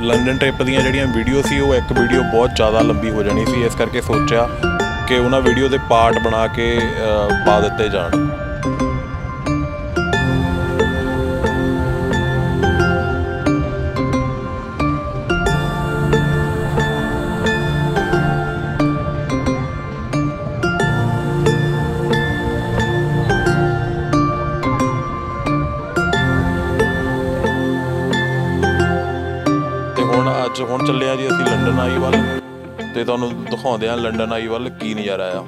London trip ਦੀਆਂ ਜਿਹੜੀਆਂ video ਸੀ, ਉਹ ਇੱਕ ਵੀਡੀਓ ਬਹੁਤ ਜ਼ਿਆਦਾ ਲੰਬੀ ਹੋ ਜਾਣੀ ਸੀ, ਇਸ ਕਰਕੇ ਸੋਚਿਆ ਕਿ ਉਹਨਾਂ ਵੀਡੀਓ ਦੇ ਪਾਰਟ ਬਣਾ ਕੇ ਪਾ ਦਿੱਤੇ ਜਾਣ। ਹੁਣ ਅੱਜ ਚੱਲੇ ਆ ਜੀ ਅਸੀਂ ਲੰਡਨ ਆਈ ਵੱਲ ਤੇ ਤੁਹਾਨੂੰ ਦਿਖਾਉਂਦੇ ਆ ਲੰਡਨ ਆਈ ਵੱਲ ਕੀ ਨਜ਼ਾਰਾ ਆ।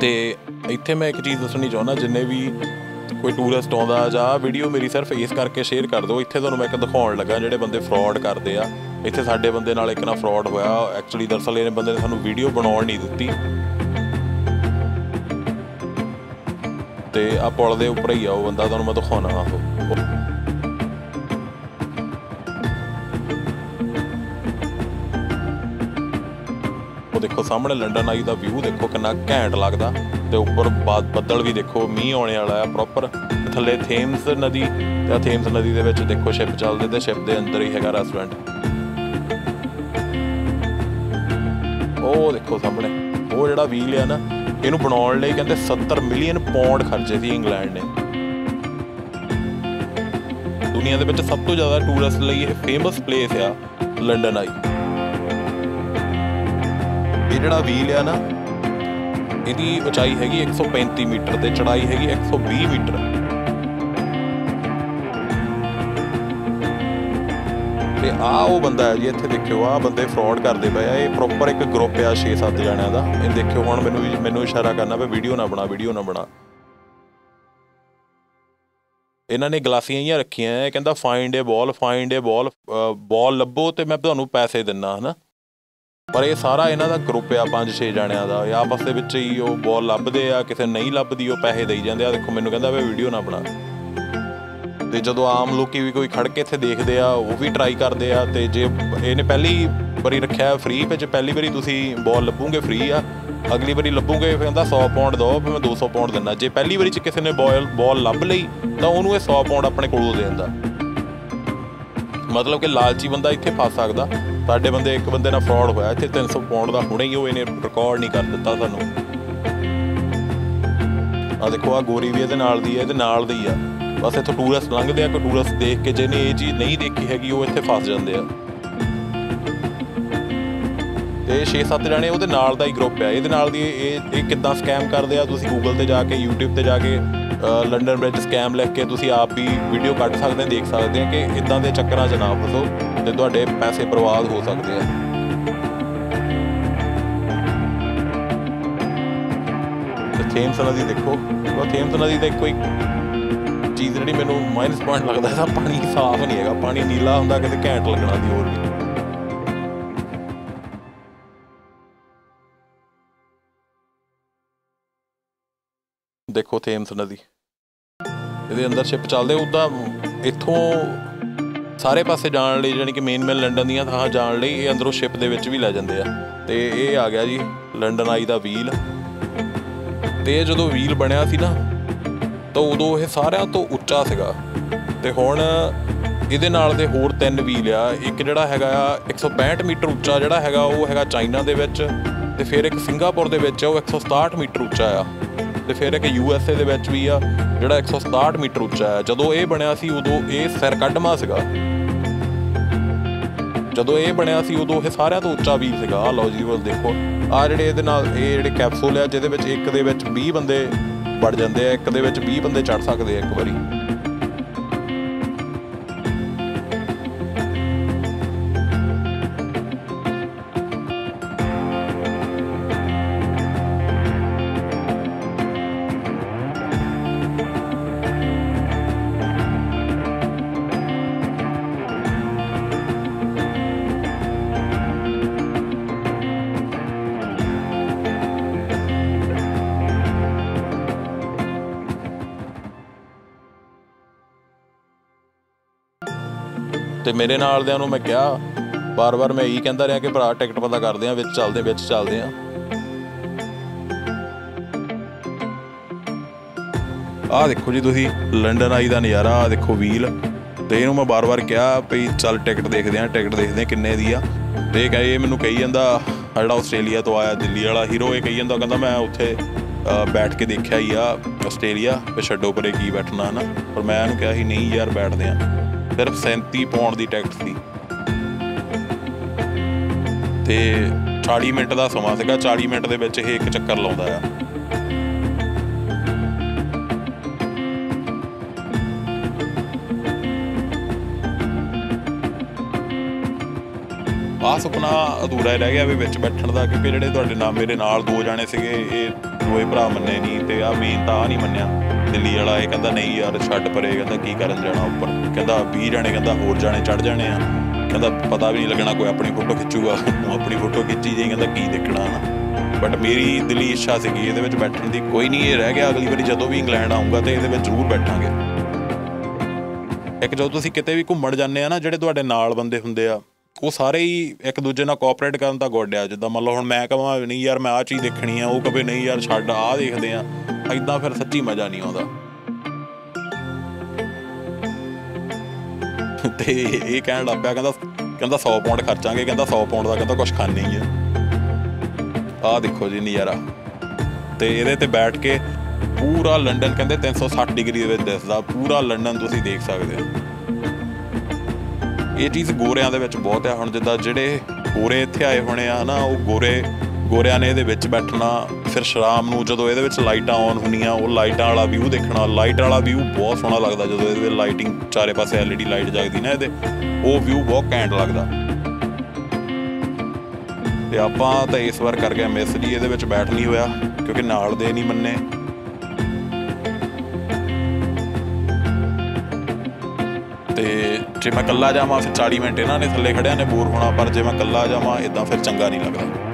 ਤੇ ਇੱਥੇ ਮੈਂ ਇੱਕ ਚੀਜ਼ ਦੱਸਣੀ ਚਾਹੁੰਦਾ, ਜਿੰਨੇ ਵੀ ਕੋਈ ਟੂਰਿਸਟ ਆਉਂਦਾ ਜਾਂ ਵੀਡੀਓ ਮੇਰੀ ਸਿਰਫ ਇਸ ਕਰਕੇ ਸ਼ੇਅਰ ਕਰ ਦਿਓ, ਇੱਥੇ ਤੁਹਾਨੂੰ ਮੈਂ ਇੱਕ ਦਿਖਾਉਣ ਲੱਗਾ ਜਿਹੜੇ ਬੰਦੇ ਫਰਾਡ ਕਰਦੇ ਆ। ਇੱਥੇ ਸਾਡੇ ਬੰਦੇ ਨਾਲ ਇੱਕ ਨਾ ਫਰਾਡ ਹੋਇਆ ਐਕਚੁਅਲੀ ਦਰਅਸਲ ਇਹਨੇ ਬੰਦੇ ਨੇ ਸਾਨੂੰ ਵੀਡੀਓ ਬਣਾਉਣ ਨਹੀਂ ਦਿੱਤੀ। ਤੇ ਆ ਪੁਲ ਦੇ ਉੱਪਰ ਹੀ ਆ ਉਹ ਬੰਦਾ, ਤੁਹਾਨੂੰ ਮੈਂ ਦਿਖਾਉਣਾ ਆ ਉਹ। ਉਹ ਦੇਖੋ ਸਾਹਮਣੇ ਲੰਡਨ ਆਈ ਦਾ ਵਿਊ ਦੇਖੋ ਕਿੰਨਾ ਘੈਂਟ ਲੱਗਦਾ ਤੇ ਉੱਪਰ ਬੱਦਲ ਵੀ ਦੇਖੋ, ਮੀਂਹ ਆਉਣੇ ਵਾਲਾ ਆ ਪ੍ਰੋਪਰ ਥੱਲੇ ਥੇਮਸ ਨਦੀ, ਤੇ ਥੇਮਸ ਨਦੀ ਦੇ ਵਿੱਚ ਦੇਖੋ ਸ਼ਿਪ ਚੱਲਦੇ ਤੇ ਸ਼ਿਪ ਦੇ ਅੰਦਰ ਹੀ ਹੈਗਾ ਰੈਸਟੋਰੈਂਟ ਉਹ ਦੇਖੋ ਸਾਹਮਣੇ, ਉਹ ਜਿਹੜਾ ਵੀਲ ਆ ਨਾ, ਇਹਨੂੰ ਬਣਾਉਣ ਲਈ ਕਹਿੰਦੇ 70 ਮਿਲੀਅਨ ਪੌਂਡ ਖਰਚੇ ਸੀ ਇੰਗਲੈਂਡ ਨੇ। ਦੁਨੀਆ ਦੇ ਵਿੱਚ ਸਭ ਤੋਂ ਜ਼ਿਆਦਾ ਟੂਰਿਸਟ ਲਈ ਇਹ ਫੇਮਸ ਪਲੇਸ ਆ ਲੰਡਨ ਆਈ। ਇਹ ਜਿਹੜਾ ਵੀਲ ਆ ਨਾ, ਇਹਦੀ ਉਚਾਈ ਹੈਗੀ 135 ਮੀਟਰ ਤੇ ਚੜਾਈ ਹੈਗੀ 120 ਮੀਟਰ। ਤੇ ਆ ਉਹ ਬੰਦਾ ਹੈ ਜੀ, ਇੱਥੇ ਦੇਖਿਓ, ਆ ਬੰਦੇ ਫਰਾਡ ਕਰਦੇ ਪਏ ਆ, ਇਹ ਪ੍ਰੋਪਰ ਇੱਕ ਗਰੁੱਪ ਆ 6-7 ਜਣਿਆਂ ਦਾ। ਇਹ ਦੇਖਿਓ ਹੁਣ ਮੈਨੂੰ ਮੈਨੂੰ ਇਸ਼ਾਰਾ ਕਰਨਾ ਪਏ ਵੀਡੀਓ ਨਾ ਬਣਾ ਵੀਡੀਓ ਨਾ ਬਣਾ। ਇਹਨਾਂ ਨੇ ਗਲਾਸੀਆਂ ਹੀ ਰੱਖੀਆਂ ਐ, ਕਹਿੰਦਾ ਫਾਈਂਡ ਏ ਬਾਲ ਫਾਈਂਡ ਏ ਬਾਲ ਬਾਲ ਲੱਭੋ ਤੇ ਮੈਂ ਤੁਹਾਨੂੰ ਪੈਸੇ ਦਿੰਨਾ, ਹਨਾ? ਪਰ ਇਹ ਸਾਰਾ ਇਹਨਾਂ ਦਾ ਗਰੁੱਪ ਆ 5-6 ਜਣਿਆਂ ਦਾ। ਆਪਸ ਦੇ ਵਿੱਚ ਹੀ ਉਹ ਬਾਲ ਲੱਭਦੇ ਆ, ਕਿਸੇ ਨਹੀਂ ਲੱਭਦੀ, ਉਹ ਪੈਸੇ ਦੇਈ ਜਾਂਦੇ ਆ। ਦੇਖੋ, ਮੈਨੂੰ ਕਹਿੰਦਾ ਵੇ ਵੀਡੀਓ ਨਾ ਬਣਾ। ਤੇ ਜਦੋਂ ਆਮ ਲੋਕੀ ਵੀ ਕੋਈ ਖੜ ਕੇ ਇੱਥੇ ਦੇਖਦੇ ਆ, ਉਹ ਵੀ ਟਰਾਈ ਕਰਦੇ ਆ, ਤੇ ਜੇ ਇਹਨੇ ਪਹਿਲੀ ਵਾਰੀ ਰੱਖਿਆ ਫ੍ਰੀ ਵਿੱਚ, ਪਹਿਲੀ ਵਾਰੀ ਤੁਸੀਂ ਬਾਲ ਲੱਭੋਗੇ ਫ੍ਰੀ ਆ ਅਗਲੀ ਵਾਰੀ ਲੱਭੂਗੇ, ਫਿਰ ਕਹਿੰਦਾ 100 ਪਾਉਂਡ ਦੋ, ਫਿਰ ਮੈਂ 200 ਪਾਉਂਡ ਦਿੰਦਾ। ਜੇ ਪਹਿਲੀ ਵਾਰੀ ਚ ਕਿਸੇ ਨੇ ਬਾਲ ਬਾਲ ਲੱਭ ਲਈ, ਤਾਂ ਉਹਨੂੰ ਇਹ 100 ਪਾਉਂਡ ਆਪਣੇ ਕੋਲੋਂ ਦੇ ਦਿੰਦਾ। ਮਤਲਬ ਕਿ ਲਾਲਚੀ ਬੰਦਾ ਇੱਥੇ ਫਸ ਸਕਦਾ। ਸਾਡੇ ਬੰਦੇ, ਇੱਕ ਬੰਦੇ ਨਾਲ ਫਰਾਡ ਹੋਇਆ, ਇੱਥੇ 300 ਪਾਉਂਡ ਦਾ ਹੁਣੇ ਹੀ ਉਹ ਇਹਨੇ ਰਿਕਾਰਡ ਨਹੀਂ ਕਰ ਦਿੱਤਾ ਸਾਨੂੰ ਆ ਦੇਖੋ ਆ ਗੋਰੀ ਵੀ ਇਹਦੇ ਨਾਲ ਦੀ ਹੈ, ਇਹਦੇ ਨਾਲ ਦੀ ਆ। ਬਸ ਇੱਥੋਂ ਟੂਰਿਸਟ ਲੰਘਦੇ ਆ, ਕੋਈ ਟੂਰਿਸਟ ਦੇਖ ਕੇ ਜਿਹਨੇ ਇਹ ਚੀਜ਼ ਨਹੀਂ ਦੇਖੀ ਹੈਗੀ, ਉਹ ਇੱਥੇ ਫਸ ਜਾਂਦੇ ਆ। ਤੇ 6-7 ਜਣੇ, ਉਹਦੇ ਨਾਲ ਦਾ ਹੀ ਗਰੁੱਪ ਹੈ। ਇਹਦੇ ਨਾਲ ਦੀ ਇਹ ਇਹ ਕਿੱਦਾਂ ਸਕੈਮ ਕਰਦੇ ਆ? ਤੁਸੀਂ ਗੂਗਲ ਤੇ ਜਾ ਕੇ, YouTube ਤੇ ਜਾ ਕੇ ਲੰਡਨ ਬ੍ਰਿਜ ਸਕੈਮ ਲਿਖ ਕੇ ਤੁਸੀਂ ਆਪ ਵੀ ਵੀਡੀਓ ਕੱਢ ਸਕਦੇ ਦੇਖ ਸਕਦੇ ਆ ਕਿ ਇਦਾਂ ਦੇ ਚੱਕਰਾਂ 'ਚ ਨਾ ਫਸੋ ਤੇ ਤੁਹਾਡੇ ਪੈਸੇ ਬਰਬਾਦ ਹੋ ਸਕਦੇ ਆ। ਥੇਮਸ ਨਦੀ ਦੇਖੋ। ਉਹ ਥੇਮਸ ਨਦੀ ਦਾ ਕੋਈ ਚੀਜ਼ ਜਿਹੜੀ ਮੈਨੂੰ ਮਾਈਨਸ ਪੁਆਇੰਟ ਲੱਗਦਾ ਹੈ ਪਾਣੀ ਸਾਫ਼ ਨਹੀਂ ਹੈਗਾ। ਪਾਣੀ ਨੀਲਾ ਹੁੰਦਾ ਕਿਤੇ ਘੈਂਟ ਲੱਗਣਾ ਦੀ ਹੋਰ ਵੀ। ਦੇਖੋ ਥੇਮਸ ਨਦੀ ਇਹਦੇ ਅੰਦਰ ਸ਼ਿਪ ਚੱਲਦੇ ਉਦਾਂ ਇੱਥੋਂ ਸਾਰੇ ਪਾਸੇ ਜਾਣ ਲਈ ਜਾਨੀ ਕਿ ਮੇਨ ਮੇਨ ਲੰਡਨ ਦੀਆਂ ਥਾਂ ਜਾਣ ਲਈ ਇਹ ਅੰਦਰੋਂ ਸ਼ਿਪ ਦੇ ਵਿੱਚ ਵੀ ਲੈ ਜਾਂਦੇ ਆ। ਤੇ ਇਹ ਆ ਗਿਆ ਜੀ ਲੰਡਨ ਆਈ ਦਾ ਵੀਲ ਤੇ ਜਦੋਂ ਵੀਲ ਬਣਿਆ ਸੀ ਨਾ, ਤਾਂ ਉਦੋਂ ਇਹ ਸਾਰਿਆਂ ਤੋਂ ਉੱਚਾ ਸੀਗਾ। ਤੇ ਹੁਣ ਇਹਦੇ ਨਾਲ ਦੇ ਹੋਰ ਤਿੰਨ ਵੀਲ ਆ। ਇੱਕ ਜਿਹੜਾ ਹੈਗਾ ਆ 165 ਮੀਟਰ ਉੱਚਾ ਜਿਹੜਾ ਹੈਗਾ, ਉਹ ਹੈਗਾ ਚਾਈਨਾ ਦੇ ਵਿੱਚ। ਤੇ ਫਿਰ ਇੱਕ ਸਿੰਗਾਪੁਰ ਦੇ ਵਿੱਚ ਆ, ਉਹ 167 ਮੀਟਰ ਉੱਚਾ ਆ। ਤੇ ਫਿਰ ਇੱਕ ਯੂ ਐਸ ਏ ਦੇ ਵਿੱਚ ਵੀ ਆ, ਜਿਹੜਾ 167 ਮੀਟਰ ਉੱਚਾ ਹੈ। ਜਦੋਂ ਇਹ ਬਣਿਆ ਸੀ, ਉਦੋਂ ਇਹ ਸਿਰ ਕੱਢਮਾ ਸੀਗਾ। ਜਦੋਂ ਇਹ ਬਣਿਆ ਸੀ, ਉਦੋਂ ਇਹ ਸਾਰਿਆਂ ਤੋਂ ਉੱਚਾ ਵੀ ਸੀਗਾ। ਆ ਲਓ ਜੀ ਦੇਖੋ। ਆ ਜਿਹੜੇ ਇਹਦੇ ਨਾਲ, ਇਹ ਜਿਹੜੇ ਕੈਪਸੂਲ ਆ, ਜਿਹਦੇ ਵਿੱਚ ਇੱਕ ਦੇ ਵਿੱਚ 20 ਬੰਦੇ ਵੜ ਜਾਂਦੇ ਆ, ਇੱਕ ਦੇ ਵਿੱਚ 20 ਬੰਦੇ ਚੜ ਸਕਦੇ ਆ ਇੱਕ ਵਾਰੀ। ਤੇ ਮੇਰੇ ਨਾਲ ਦਿਆਂ ਨੂੰ ਮੈਂ ਕਿਹਾ ਬਾਰ-ਬਾਰ ਮੈਂ ਇਹੀ ਕਹਿੰਦਾ ਰਿਹਾ ਕਿ ਭਰਾ, ਟਿਕਟ ਪਤਾ ਕਰਦੇ ਆ ਵਿੱਚ ਚੱਲਦੇ ਵਿੱਚ ਚੱਲਦੇ ਆ ਆਹ ਦੇਖੋ ਜੀ ਤੁਸੀਂ, ਲੰਡਨ ਆਈ ਦਾ ਨਜ਼ਾਰਾ, ਆਹ ਦੇਖੋ ਵੀਲ। ਤੇ ਇਹਨੂੰ ਮੈਂ ਬਾਰ-ਬਾਰ ਕਿਹਾ ਵੀ ਚੱਲ ਟਿਕਟ ਦੇਖਦੇ ਆ ਟਿਕਟ ਦੇਖਦੇ ਆ ਕਿੰਨੇ ਦੀ ਆ। ਤੇ ਇਹ ਕਹੇ ਮੈਨੂੰ ਕਹੀ ਜਾਂਦਾ ਜਿਹੜਾ ਆਸਟ੍ਰੇਲੀਆ ਤੋਂ ਆਇਆ, ਦਿੱਲੀ ਵਾਲਾ ਹੀਰੋ ਇਹ ਕਹੀ ਜਾਂਦਾ ਕਹਿੰਦਾ ਮੈਂ ਉੱਥੇ ਬੈਠ ਕੇ ਦੇਖਿਆ ਹੀ ਆ ਆਸਟ੍ਰੇਲੀਆ, ਤੇ ਛੱਡੋ ਪਰੇ ਕੀ ਬੈਠਣਾ ਹਨਾ। ਪਰ ਮੈਂ ਇਹਨੂੰ ਕਿਹਾ ਸੀ, ਨਹੀਂ ਯਾਰ, ਬੈਠਦੇ ਆ ਸਿਰਫ 37 ਪਾਉਂਡ ਦੀ ਟਿਕਟ ਸੀ। ਤੇ 40 ਮਿੰਟ ਦਾ ਸਮਾਂ ਸੀਗਾ 40 ਮਿੰਟ ਦੇ ਵਿੱਚ ਇਹ ਇੱਕ ਚੱਕਰ ਲਾਉਂਦਾ ਆ। ਆਹ ਸੁਪਨਾ ਅਧੂਰਾ ਹੀ ਰਹਿ ਗਿਆ ਵੀ ਵਿੱਚ ਬੈਠਣ ਦਾ ਕਿਉਂਕਿ ਜਿਹੜੇ ਤੁਹਾਡੇ ਨਾਲ ਮੇਰੇ ਨਾਲ ਦੋ ਜਾਣੇ ਸੀਗੇ, ਇਹ ਦੋਏ ਭਰਾ ਮੰਨੇ ਨਹੀਂ ਤੇ ਆ ਮੇਨ ਤਾਂ ਆ ਨਹੀਂ ਮੰਨਿਆ। ਦਿੱਲੀ ਵਾਲਾ ਇਹ ਕਹਿੰਦਾ, ਨਹੀਂ ਯਾਰ, ਛੱਡ ਪਰੇ, ਕਹਿੰਦਾ, ਕੀ ਕਰਨ ਜਾਣਾ ਉੱਪਰ? ਕਹਿੰਦਾ 20 ਜਾਣੇ, ਕਹਿੰਦਾ, ਹੋਰ ਜਾਣੇ ਚੜ ਜਾਣੇ ਆ। ਕਹਿੰਦਾ, ਪਤਾ ਵੀ ਨਹੀਂ ਲੱਗਣਾ, ਕੋਈ ਆਪਣੀ ਫੋਟੋ ਖਿੱਚੂਗਾ। ਤੂੰ ਆਪਣੀ ਫੋਟੋ ਖਿੱਚੀ ਜਾਈ, ਕਹਿੰਦਾ, ਕੀ ਦੇਖਣਾ ਨਾ? ਬਟ ਮੇਰੀ ਦਿਲੀ ਇੱਛਾ ਸੀਗੀ, ਇਹਦੇ ਵਿੱਚ ਬੈਠਣ ਦੀ। ਕੋਈ ਨਹੀਂ, ਇਹ ਰਹਿ ਗਿਆ, ਅਗਲੀ ਵਾਰੀ ਜਦੋਂ ਵੀ ਇੰਗਲੈਂਡ ਆਉਂਗਾ ਤੇ ਇਹਦੇ ਵਿੱਚ ਜ਼ਰੂਰ ਬੈਠਾਂਗੇ। ਇੱਕ ਜਦੋਂ ਤੁਸੀਂ ਕਿਤੇ ਵੀ ਘੁੰਮਣ ਜਾਂਦੇ ਆ ਨਾ, ਜਿਹੜੇ ਤੁਹਾਡੇ ਨਾਲ ਬੰਦੇ ਹੁੰਦੇ ਆ, ਉਹ ਸਾਰੇ ਹੀ ਇੱਕ ਦੂਜੇ ਨਾਲ ਕੋਆਪਰੇਟ ਕਰਨ ਦਾ ਗੋਡਿਆ। ਜਿੱਦਾਂ ਮੰਨ ਲਓ ਹੁਣ ਮੈਂ ਕਹਾਂ ਨਹੀਂ ਯਾਰ, ਮੈਂ ਆਹ ਚੀਜ਼ ਦੇਖਣੀ ਆ, ਉਹ ਕਹੇ ਨਹੀਂ ਯਾਰ, ਛੱਡ, ਆਹ ਦੇਖਦੇ ਆ। ਐਦਾਂ ਫਿਰ ਸੱਚੀ ਮਜ਼ਾ ਨਹੀਂ ਆਉਂਦਾ। ਤੇ ਇਹ ਕਹਿਣ ਲੱਗ ਪਿਆ, ਕਹਿੰਦਾ ਕਹਿੰਦਾ 100 ਪਾਉਂਡ ਖਰਚਾਂਗੇ, ਕਹਿੰਦਾ 100 ਪਾਉਂਡ ਦਾ ਕਹਿੰਦਾ ਕੁਝ ਖਾਣੇ ਹੀ ਆ। ਆਹ ਦੇਖੋ ਜੀ ਨਜ਼ਾਰਾ। ਤੇ ਇਹਦੇ ਤੇ ਬੈਠ ਕੇ ਪੂਰਾ ਲੰਡਨ ਕਹਿੰਦੇ 360 ਡਿਗਰੀ ਦੇ ਵਿੱਚ ਦਿਸਦਾ, ਪੂਰਾ ਲੰਡਨ ਤੁਸੀਂ ਦੇਖ ਸਕਦੇ ਹੋ। ਇਹ ਚੀਜ਼ ਗੋਰਿਆਂ ਦੇ ਵਿੱਚ ਬਹੁਤ ਆ, ਹੁਣ ਜਿੱਦਾਂ ਜਿਹੜੇ ਗੋਰੇ ਇੱਥੇ ਆਏ ਹੋਣੇ ਆ ਹਨਾ ਉਹ ਗੋਰੇ, ਗੋਰਿਆਂ ਨੇ ਇਹਦੇ ਵਿੱਚ ਬੈਠਣਾ ਫਿਰ ਸ਼ਾਮ ਨੂੰ ਜਦੋਂ ਇਹਦੇ ਵਿੱਚ ਲਾਈਟਾਂ ਆਨ ਹੁੰਦੀਆਂ, ਉਹ ਲਾਈਟਾਂ ਵਾਲਾ ਵਿਊ ਦੇਖਣਾ ਲਾਈਟ ਵਾਲਾ ਵਿਊ ਬਹੁਤ ਸੋਹਣਾ ਲੱਗਦਾ, ਜਦੋਂ ਇਹਦੇ ਵਿੱਚ ਲਾਈਟਿੰਗ ਚਾਰੇ ਪਾਸੇ ਐਲਈਡੀ ਲਾਈਟ ਜਗਦੀ ਨਾ ਇਹਦੇ, ਉਹ ਵਿਊ ਬਹੁਤ ਘੈਂਟ ਲੱਗਦਾ। ਤੇ ਆਪਾਂ ਤਾਂ ਇਸ ਵਾਰ ਕਰ ਗਏ ਮਿਸ ਜੀ, ਇਹਦੇ ਵਿੱਚ ਬੈਠ ਨਹੀਂ ਹੋਇਆ, ਕਿਉਂਕਿ ਨਾਲ ਦੇ ਨਹੀਂ ਮੰਨੇ। ਤੇ ਜੇ ਮੈਂ ਇਕੱਲਾ ਜਾਵਾਂ, ਫਿਰ 40 ਮਿੰਟ ਇਹਨਾਂ ਨੇ ਥੱਲੇ ਖੜਿਆਂ ਨੇ ਬੋਰ ਹੋਣਾ, ਪਰ ਜੇ ਮੈਂ ਇਕੱਲਾ ਜਾਵਾਂ ਇਦਾਂ ਫਿਰ ਚੰਗਾ ਨਹੀਂ ਲੱਗਦਾ।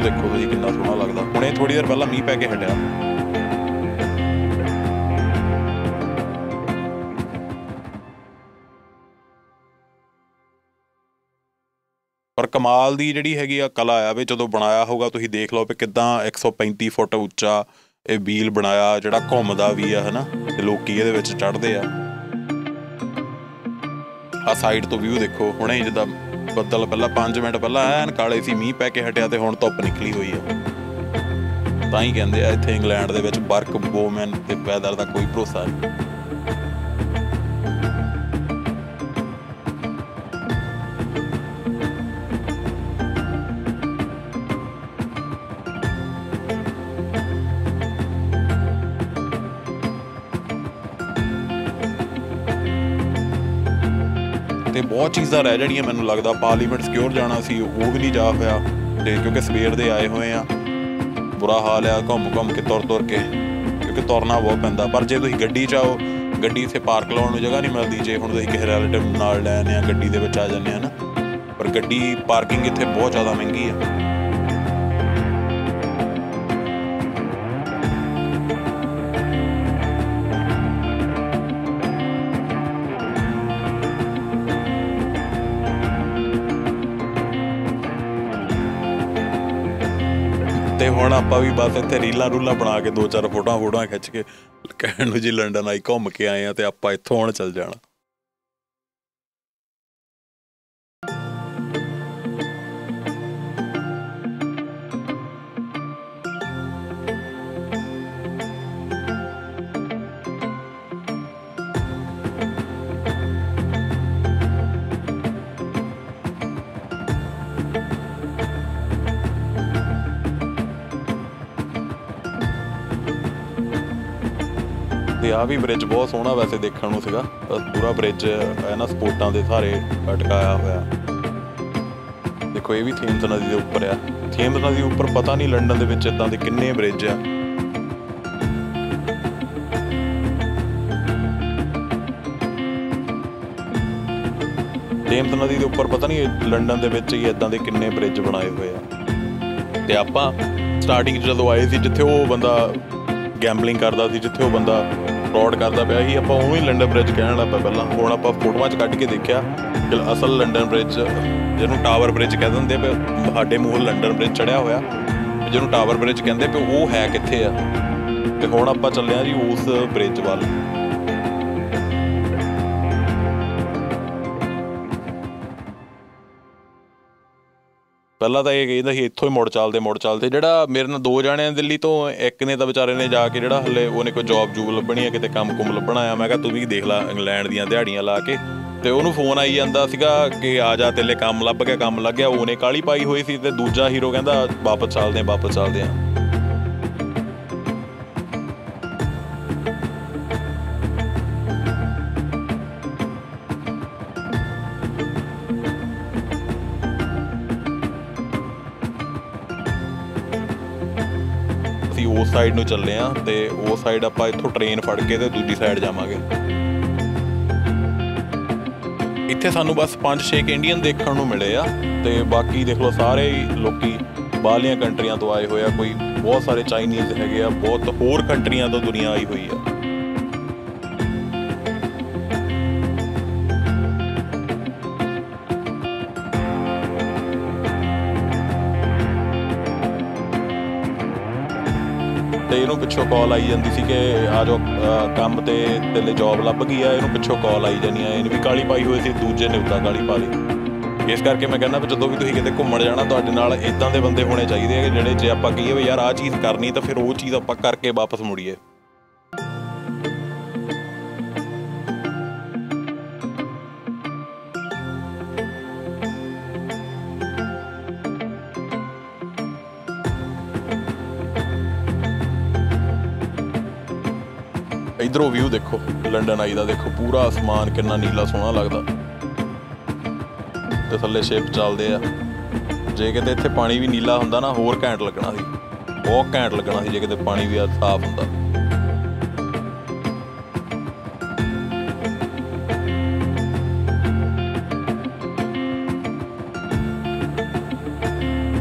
ਵਿਊ ਦੇਖੋ ਤੁਸੀਂ ਕਿੰਨਾ ਸੋਹਣਾ ਲੱਗਦਾ। ਹੁਣੇ ਥੋੜੀ ਦੇਰ ਪਹਿਲਾਂ ਮੀਂਹ ਪੈ ਕੇ ਹਟਿਆ। ਪਰ ਕਮਾਲ ਦੀ ਜਿਹੜੀ ਹੈਗੀ ਆ ਕਲਾ ਆ ਵੀ ਜਦੋਂ ਬਣਾਇਆ ਹੋਗਾ ਤੁਸੀਂ ਦੇਖ ਲਓ ਵੀ ਕਿਦਾਂ 135 ਫੁੱਟ ਉੱਚਾ ਇਹ ਬੀਲ ਬਣਾਇਆ, ਜਿਹੜਾ ਘੁੰਮਦਾ ਵੀ ਆ, ਹਨਾ? ਤੇ ਲੋਕੀ ਇਹਦੇ ਵਿੱਚ ਚੜ੍ਹਦੇ ਆ। ਆ ਸਾਈਡ ਤੋਂ ਵਿਊ ਦੇਖੋ, ਹੁਣੇ ਜਿੱਦਾਂ ਬੱਦਲ ਪਹਿਲਾਂ 5 ਮਿੰਟ ਪਹਿਲਾਂ ਐਨ ਕਾਲੇ ਸੀ, ਮੀਂਹ ਪੈ ਕੇ ਹਟਿਆ ਤੇ ਹੁਣ ਧੁੱਪ ਨਿਕਲੀ ਹੋਈ ਆ। ਤਾਂ ਹੀ ਕਹਿੰਦੇ ਆ, ਇੱਥੇ ਇੰਗਲੈਂਡ ਦੇ ਵਿੱਚ ਬਰਕ ਬੋਮੈਨ ਤੇ ਵੈਦਰ ਦਾ ਕੋਈ ਭਰੋਸਾ ਨਹੀਂ। ਬਹੁਤ ਚੀਜ਼ਾਂ ਰਹਿ ਜਾਣੀਆਂ, ਮੈਨੂੰ ਲੱਗਦਾ ਪਾਰਲੀਮੈਂਟ ਸਿਕਿਉਰ ਜਾਣਾ ਸੀ, ਉਹ ਵੀ ਨਹੀਂ ਜਾ ਹੋਇਆ। ਤੇ ਕਿਉਂਕਿ ਸਵੇਰ ਦੇ ਆਏ ਹੋਏ ਆ, ਬੁਰਾ ਹਾਲ ਆ, ਘੁੰਮ ਘੁੰਮ ਕੇ ਤੁਰ ਤੁਰ ਕੇ, ਕਿਉਂਕਿ ਤੁਰਨਾ ਬਹੁਤ ਪੈਂਦਾ, ਪਰ ਜੇ ਤੁਸੀਂ ਗੱਡੀ ਚ ਆਓ, ਗੱਡੀ ਇੱਥੇ ਪਾਰਕ ਲਾਉਣ ਨੂੰ ਜਗ੍ਹਾ ਨਹੀਂ ਮਿਲਦੀ, ਜੇ ਹੁਣ ਤੁਸੀਂ ਕਿਸੇ ਰਿਲੇਟਿਵ ਨਾਲ ਲੈ ਆਨੇ ਆ ਗੱਡੀ ਦੇ ਵਿੱਚ ਆ ਜਾਂਦੇ ਆ ਨਾ, ਪਰ ਗੱਡੀ ਪਾਰਕਿੰਗ ਇੱਥੇ ਬਹੁਤ ਜ਼ਿਆਦਾ ਮਹਿੰਗੀ ਆ। ਤੇ ਹੁਣ ਆਪਾਂ ਵੀ ਬਸ ਇੱਥੇ ਰੀਲਾਂ ਰੂਲਾਂ ਬਣਾ ਕੇ ਦੋ ਚਾਰ ਫੋਟੋਆਂ ਫੋਟੋਆਂ ਖਿੱਚ ਕੇ ਕਹਿਣ ਨੂੰ ਜੀ ਲੰਡਨ ਆਈ ਘੁੰਮ ਕੇ ਆਏ ਆ ਤੇ ਆਪਾਂ ਇੱਥੋਂ ਹੁਣ ਚੱਲ ਜਾਣਾ। ਤੇ ਆ ਵੀ ਬ੍ਰਿਜ ਬਹੁਤ ਸੋਹਣਾ ਵੈਸੇ ਦੇਖਣ ਨੂੰ ਸੀਗਾ। ਪੂਰਾ ਬ੍ਰਿਜ ਹੈ ਨਾ, ਸਪੋਰਟਾਂ ਦੇ ਸਾਰੇ ਅਟਕਾਇਆ ਹੋਇਆ। ਦੇਖੋ, ਇਹ ਵੀ ਥੇਮਸ ਨਦੀ ਦੇ ਉੱਪਰ ਆ। ਥੇਮਸ ਨਦੀ ਉੱਪਰ ਪਤਾ ਨਹੀਂ ਲੰਡਨ ਦੇ ਵਿੱਚ ਇਦਾਂ ਦੇ ਕਿੰਨੇ ਬ੍ਰਿਜ ਆ। ਥੇਮਸ ਨਦੀ ਦੇ ਉੱਪਰ ਪਤਾ ਨਹੀਂ ਲੰਡਨ ਦੇ ਵਿੱਚ ਹੀ ਇਦਾਂ ਦੇ ਕਿੰਨੇ ਬ੍ਰਿਜ ਬਣਾਏ ਹੋਏ ਆ। ਤੇ ਆਪਾਂ ਸਟਾਰਟਿੰਗ ਜਦੋਂ ਆਏ ਸੀ, ਜਿੱਥੇ ਉਹ ਬੰਦਾ ਗੈਂਬਲਿੰਗ ਕਰਦਾ ਸੀ, ਜਿੱਥੇ ਉਹ ਬੰਦਾ ਫਰਾਡ ਕਰਦਾ ਪਿਆ ਸੀ। ਆਪਾਂ ਉਹਨੂੰ ਹੀ ਲੰਡਨ ਬ੍ਰਿਜ ਕਹਿਣ ਲੱਗ ਪਏ ਪਹਿਲਾਂ। ਹੁਣ ਆਪਾਂ ਫੋਟੋਆਂ 'ਚ ਕੱਢ ਕੇ ਦੇਖਿਆ, ਕਿ ਅਸਲ ਲੰਡਨ ਬ੍ਰਿਜ ਜਿਹਨੂੰ ਟਾਵਰ ਬ੍ਰਿਜ ਕਹਿ ਦਿੰਦੇ ਪਏ, ਸਾਡੇ ਮੂਲ ਲੰਡਨ ਬ੍ਰਿਜ ਚੜਿਆ ਹੋਇਆ। ਜਿਹਨੂੰ ਟਾਵਰ ਬ੍ਰਿਜ ਕਹਿੰਦੇ ਪਏ, ਉਹ ਹੈ ਕਿੱਥੇ ਆ? ਤੇ ਹੁਣ ਆਪਾਂ ਚੱਲੇ ਆ ਜੀ ਉਸ ਬ੍ਰਿਜ ਵੱਲ। ਪਹਿਲਾਂ ਤਾਂ ਇਹ ਕਹਿੰਦਾ ਸੀ, ਇੱਥੋਂ ਹੀ ਮੁੜ ਚੱਲਦੇ ਮੁੜ ਚੱਲਦੇ। ਜਿਹੜਾ ਮੇਰੇ ਨਾਲ ਦੋ ਜਾਣੇ ਆ ਦਿੱਲੀ ਤੋਂ ਇੱਕ ਨੇ ਤਾਂ ਵਿਚਾਰੇ ਨੇ ਜਾ ਕੇ ਜਿਹੜਾ ਹਲੇ ਉਹਨੇ ਕੋਈ ਜੌਬ ਜੂਬ ਲੱਭਣੀ ਆ, ਕਿਤੇ ਕੰਮ ਕੁਮ ਲੱਭਣਾ ਆ। ਮੈਂ ਕਿਹਾ, ਤੂੰ ਵੀ ਦੇਖ ਲੈ ਇੰਗਲੈਂਡ ਦੀਆਂ ਦਿਹਾੜੀਆਂ ਲਾ ਕੇ। ਤੇ ਉਹਨੂੰ ਫੋਨ ਆਈ ਜਾਂਦਾ ਸੀਗਾ ਕਿ ਆ ਜਾ ਤੇਲੇ ਕੰਮ ਲੱਭ ਗਿਆ, ਕੰਮ ਲੱਗ ਗਿਆ। ਉਹਨੇ ਕਾਲੀ ਪਾਈ ਹੋਈ ਸੀ ਤੇ ਦੂਜਾ ਹੀਰੋ ਕਹਿੰਦਾ, ਵਾਪਸ ਚੱਲਦੇ ਆ, ਵਾਪਸ ਚੱਲਦੇ ਆ। ਉਸ ਸਾਈਡ ਨੂੰ ਚੱਲੇ ਆ ਤੇ ਉਸ ਸਾਈਡ ਆਪਾਂ ਇੱਥੋਂ ਟ੍ਰੇਨ ਫੜ ਕੇ ਤੇ ਦੂਜੀ ਸਾਈਡ ਜਾਵਾਂਗੇ। ਇੱਥੇ ਸਾਨੂੰ ਬਸ 5-6 ਇੰਡੀਅਨ ਦੇਖਣ ਨੂੰ ਮਿਲੇ ਆ ਤੇ ਬਾਕੀ ਦੇਖ ਲਓ ਸਾਰੇ ਹੀ ਲੋਕੀ ਬਾਹਰਲੀਆਂ ਕੰਟਰੀਆਂ ਤੋਂ ਆਏ ਹੋਏ ਆ, ਕੋਈ ਬਹੁਤ ਸਾਰੇ ਚਾਈਨੀਜ਼ ਹੈਗੇ ਆ, ਬਹੁਤ ਹੋਰ ਕੰਟਰੀਆਂ ਤੋਂ ਦੁਨੀਆ ਆਈ ਹੋਈ ਆ। ਇਹਨੂੰ ਪਿੱਛੋਂ ਕਾਲ ਆਈ ਜਾਂਦੀ ਸੀ ਕਿ ਆ ਜਾਓ ਕੰਮ ਤੇ ਤੇਲੇ ਜੌਬ ਲੱਭ ਗਈ ਆ, ਇਹਨੂੰ ਪਿੱਛੋਂ ਕਾਲ ਆਈ ਜਾਣੀ ਆ, ਇਹਨੂੰ ਵੀ ਕਾਲੀ ਪਾਈ ਹੋਈ ਸੀ, ਦੂਜੇ ਨੇ ਉਦਾਂ ਕਾਲੀ ਪਾ ਲਈ। ਇਸ ਕਰਕੇ ਮੈਂ ਕਹਿੰਦਾ ਵੀ ਜਦੋਂ ਵੀ ਤੁਸੀਂ ਕਿਤੇ ਘੁੰਮਣ ਜਾਣਾ, ਤੁਹਾਡੇ ਨਾਲ ਇਦਾਂ ਦੇ ਬੰਦੇ ਹੋਣੇ ਚਾਹੀਦੇ ਆ ਜਿਹੜੇ ਜੇ ਆਪਾਂ ਕਹੀਏ ਵੀ ਯਾਰ ਆਹ ਚੀਜ਼ ਕਰਨੀ, ਤਾਂ ਫਿਰ ਉਹ ਚੀਜ਼ ਆਪਾਂ ਕਰਕੇ ਵਾਪਸ ਮੁੜੀਏ। ਇਧਰੋਂ ਵਿਊ ਦੇਖੋ, ਲੰਡਨ ਆਈ ਦਾ ਦੇਖੋ, ਪੂਰਾ ਅਸਮਾਨ ਕਿੰਨਾ ਨੀਲਾ ਸੋਹਣਾ ਲੱਗਦਾ। ਤੇ ਥੱਲੇ ਸ਼ੇਪ ਚੱਲਦੇ ਆ। ਜੇ ਕਿਤੇ ਇੱਥੇ ਪਾਣੀ ਵੀ ਨੀਲਾ ਹੁੰਦਾ ਨਾ, ਹੋਰ ਘੈਂਟ ਲੱਗਣਾ ਸੀ। ਬਹੁਤ ਘੈਂਟ ਲੱਗਣਾ ਸੀ ਜੇ ਕਿਤੇ ਪਾਣੀ ਵੀ ਸਾਫ਼ ਹੁੰਦਾ।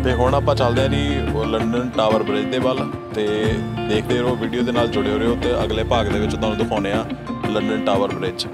ਤੇ ਹੁਣ ਆਪਾਂ ਚੱਲਦੇ ਹਾਂ ਜੀ ਲੰਡਨ ਟਾਵਰ ਬ੍ਰਿਜ ਦੇ ਵੱਲ। ਤੇ ਦੇਖਦੇ ਰਹੋ ਵੀਡੀਓ ਦੇ ਨਾਲ ਜੁੜੇ ਰਹੋ ਤੇ ਅਗਲੇ ਭਾਗ ਦੇ ਵਿੱਚ ਤੁਹਾਨੂੰ ਦਿਖਾਉਨੇ ਆ ਲੰਡਨ ਟਾਵਰ ਬ੍ਰਿਜ।